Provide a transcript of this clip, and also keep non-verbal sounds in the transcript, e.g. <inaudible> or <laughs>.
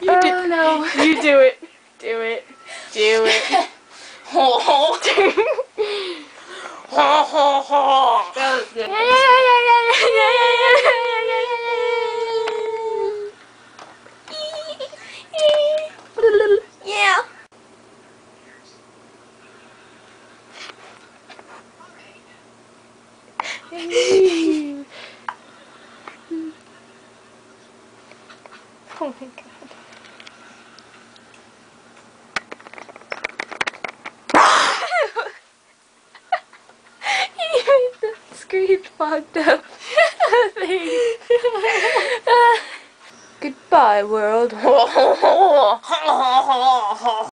you oh do, no. You do it. Do it. Do it. that was good. Yeah. <laughs> <laughs> oh my god. <laughs> he made the screen fogged up <laughs> thing. Goodbye, world.